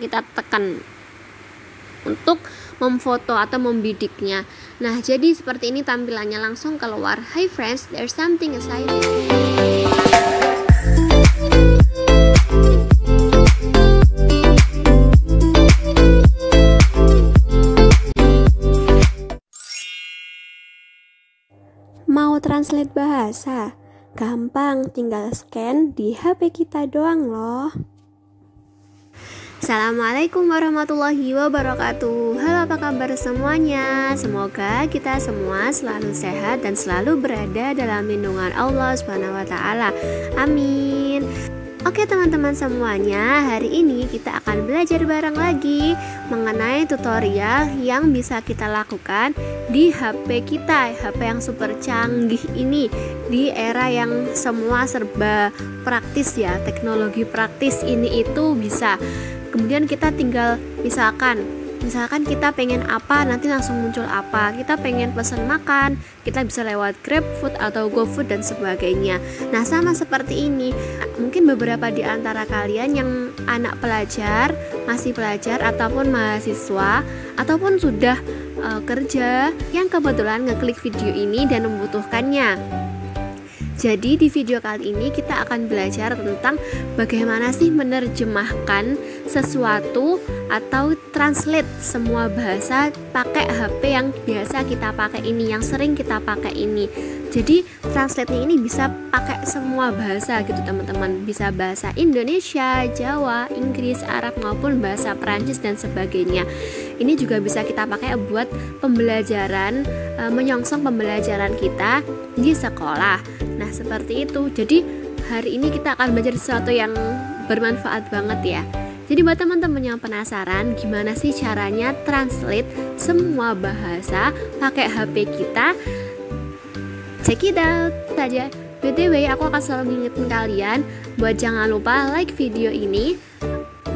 kita tekan untuk memfoto atau membidiknya. Nah, jadi seperti ini tampilannya langsung keluar. Hi friends, there's something exciting. Mau translate bahasa? Gampang, tinggal scan di HP kita doang loh. Assalamualaikum warahmatullahi wabarakatuh Halo apa kabar semuanya Semoga kita semua selalu sehat dan selalu berada dalam lindungan Allah Subhanahu wa taala. Amin. Oke teman-teman semuanya, hari ini kita akan belajar bareng lagi mengenai tutorial yang bisa kita lakukan di HP kita, HP yang super canggih ini di era yang semua serba praktis ya, teknologi praktis ini itu bisa. Kemudian kita tinggal misalkan misalkan kita pengen apa nanti langsung muncul apa. Kita pengen pesan makan kita bisa lewat grab food atau gofood dan sebagainya. Nah sama seperti ini mungkin beberapa di antara kalian yang anak pelajar masih pelajar ataupun mahasiswa ataupun sudah uh, kerja yang kebetulan ngeklik video ini dan membutuhkannya jadi di video kali ini kita akan belajar tentang bagaimana sih menerjemahkan sesuatu atau translate semua bahasa pakai HP yang biasa kita pakai ini, yang sering kita pakai ini. Jadi translate-nya ini bisa pakai semua bahasa gitu teman-teman. Bisa bahasa Indonesia, Jawa, Inggris, Arab maupun bahasa Perancis dan sebagainya. Ini juga bisa kita pakai buat pembelajaran e, menyongsong pembelajaran kita di sekolah. Nah, seperti itu. Jadi hari ini kita akan belajar sesuatu yang bermanfaat banget ya. Jadi buat teman-teman yang penasaran gimana sih caranya translate semua bahasa pakai HP kita, check it out saja. BTW aku akan selalu ngingetin kalian buat jangan lupa like video ini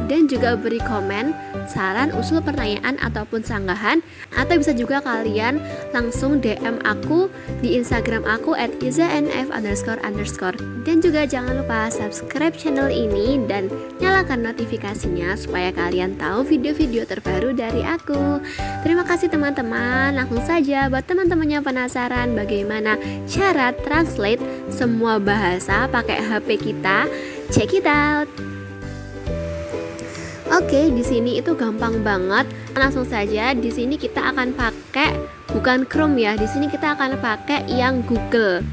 dan juga beri komen, saran, usul pertanyaan ataupun sanggahan. Atau bisa juga kalian langsung DM aku di Instagram aku at izanf underscore underscore. Dan juga jangan lupa subscribe channel ini dan nyalakan notifikasinya supaya kalian tahu video-video terbaru dari aku. Terima kasih teman-teman. Langsung saja buat teman-teman yang penasaran bagaimana cara translate semua bahasa pakai HP kita. Check it out Oke, di sini itu gampang banget. Langsung saja di sini kita akan pakai bukan Chrome ya. Di sini kita akan pakai yang Google.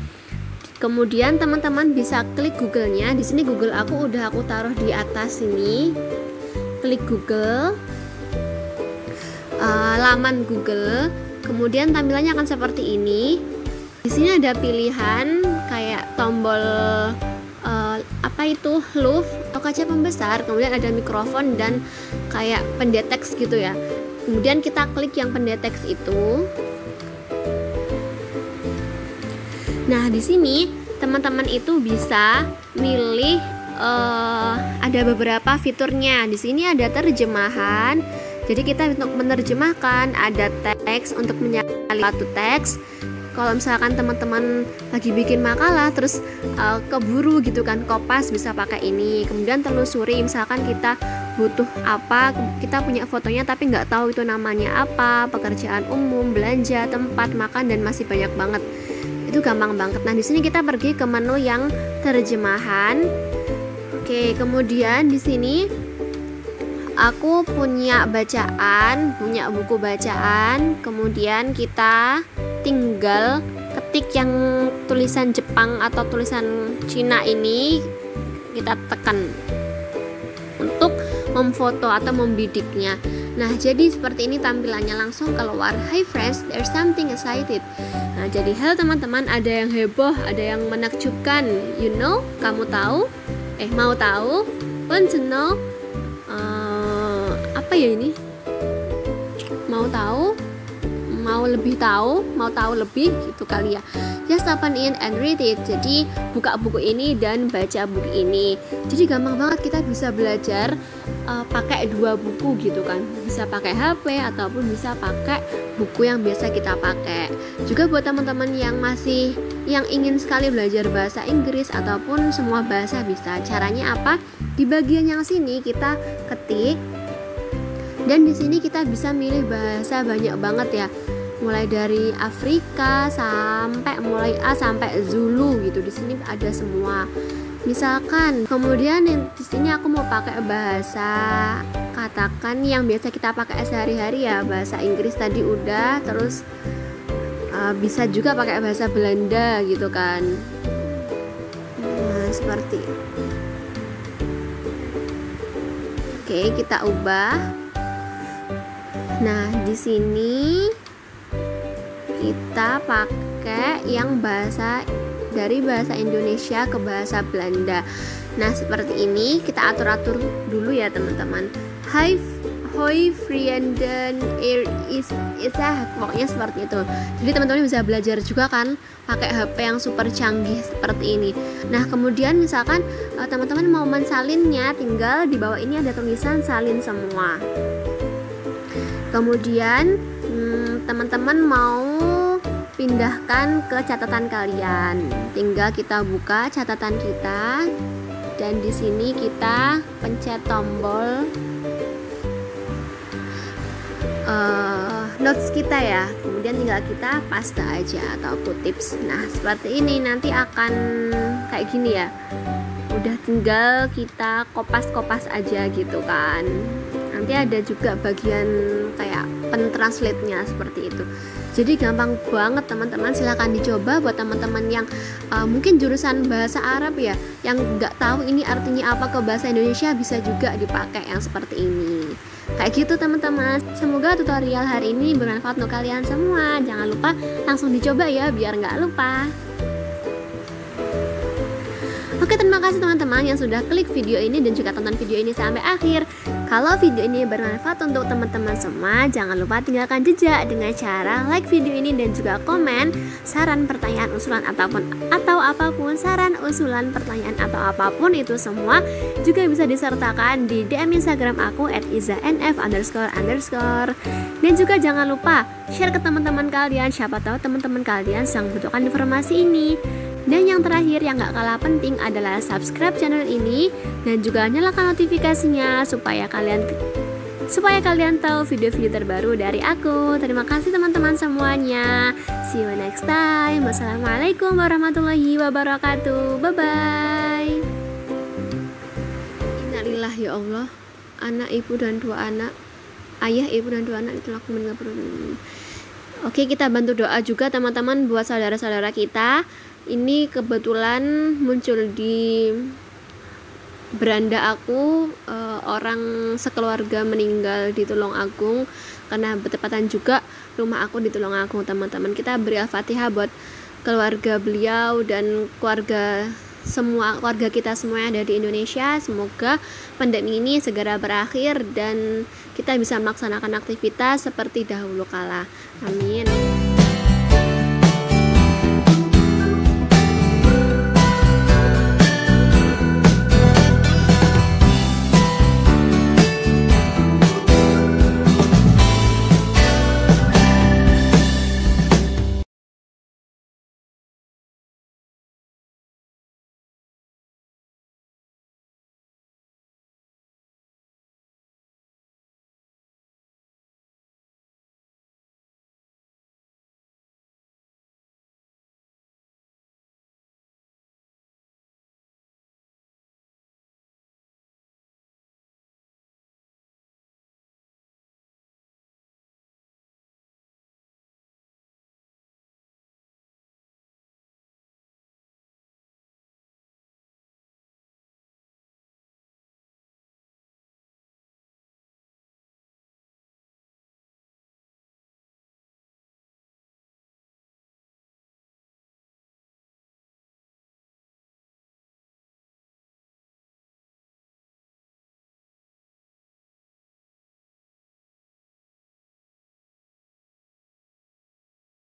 Kemudian teman-teman bisa klik Google-nya. Di sini Google aku udah aku taruh di atas sini. Klik Google. Uh, laman Google. Kemudian tampilannya akan seperti ini. Di sini ada pilihan kayak tombol uh, apa itu atau kaca pembesar kemudian ada mikrofon dan kayak pendeteks gitu ya. Kemudian kita klik yang pendeteks itu. Nah di sini teman-teman itu bisa milih uh, ada beberapa fiturnya. Di sini ada terjemahan. Jadi kita untuk menerjemahkan ada teks untuk menyalin satu teks kalau misalkan teman-teman lagi bikin makalah terus uh, keburu gitu kan kopas bisa pakai ini kemudian telusuri misalkan kita butuh apa kita punya fotonya tapi nggak tahu itu namanya apa pekerjaan umum belanja tempat makan dan masih banyak banget. Itu gampang banget. Nah di sini kita pergi ke menu yang terjemahan. Oke kemudian di sini aku punya bacaan punya buku bacaan. Kemudian kita tinggal ketik yang tulisan Jepang atau tulisan Cina ini kita tekan untuk memfoto atau membidiknya. Nah, jadi seperti ini tampilannya langsung keluar. Hi friends, there's something excited. Nah, jadi hal teman-teman, ada yang heboh, ada yang menakjubkan. You know, kamu tahu? Eh, mau tahu? Want to know? Uh, apa ya ini? Lebih tahu, mau tahu lebih gitu kali ya. Just open in and read it. Jadi buka buku ini dan baca buku ini. Jadi gampang banget kita bisa belajar uh, pakai dua buku gitu kan. Bisa pakai HP ataupun bisa pakai buku yang biasa kita pakai. Juga buat teman-teman yang masih yang ingin sekali belajar bahasa Inggris ataupun semua bahasa bisa. Caranya apa? Di bagian yang sini kita ketik dan di sini kita bisa milih bahasa banyak banget ya mulai dari Afrika sampai mulai A sampai Zulu gitu. Di sini ada semua. Misalkan kemudian di sini aku mau pakai bahasa katakan yang biasa kita pakai sehari-hari ya bahasa Inggris tadi udah terus uh, bisa juga pakai bahasa Belanda gitu kan. Nah seperti oke kita ubah. Nah di sini kita pakai yang bahasa dari bahasa Indonesia ke bahasa Belanda. Nah, seperti ini kita atur-atur dulu ya, teman-teman. Hi Hoi Frienden Air is ah pokoknya seperti itu. Jadi teman-teman bisa belajar juga kan pakai HP yang super canggih seperti ini. Nah kemudian misalkan eh, teman-teman mau mensalinnya, tinggal di bawah ini ada tulisan salin semua. Kemudian teman-teman hmm, mau pindahkan ke catatan kalian. Tinggal kita buka catatan kita dan di sini kita pencet tombol uh, notes kita ya. Kemudian tinggal kita paste aja atau tips. Nah, seperti ini nanti akan kayak gini ya. Udah tinggal kita kopas-kopas aja gitu kan. Nanti ada juga bagian kayak pen translate-nya seperti itu. Jadi gampang banget teman-teman. Silahkan dicoba buat teman-teman yang uh, mungkin jurusan bahasa Arab ya yang nggak tahu ini artinya apa ke bahasa Indonesia bisa juga dipakai yang seperti ini. Kayak gitu teman-teman. Semoga tutorial hari ini bermanfaat untuk kalian semua. Jangan lupa langsung dicoba ya biar nggak lupa. Oke terima kasih teman-teman yang sudah klik video ini dan juga tonton video ini sampai akhir Kalau video ini bermanfaat untuk teman-teman semua Jangan lupa tinggalkan jejak dengan cara like video ini dan juga komen Saran, pertanyaan, usulan ataupun atau apa pun Saran, usulan, pertanyaan atau apa pun itu semua Juga bisa disertakan di DM Instagram aku izanf underscore underscore. Dan juga jangan lupa share ke teman-teman kalian. Siapa tahu teman-teman kalian sedang membutuhkan informasi ini dan yang terakhir yang gak kalah penting adalah subscribe channel ini dan juga nyalakan notifikasinya supaya kalian supaya kalian tahu video-video terbaru dari aku. Terima kasih teman-teman semuanya. See you next time. Wassalamualaikum warahmatullahi wabarakatuh. Bye bye. Innalillah ya Allah. Anak ibu dan dua anak. Ayah ibu dan dua anak itu aku perlu. Oke, kita bantu doa juga teman-teman buat saudara-saudara kita. Ini kebetulan muncul di beranda aku uh, orang sekeluarga meninggal di Tulung Agung karena bertepatan juga rumah aku di Tulung Agung teman-teman. Kita beri al-fatihah buat keluarga beliau dan keluarga semua keluarga kita semua yang ada di Indonesia semoga pandemi ini segera berakhir dan kita bisa melaksanakan aktivitas seperti dahulu kala. Amin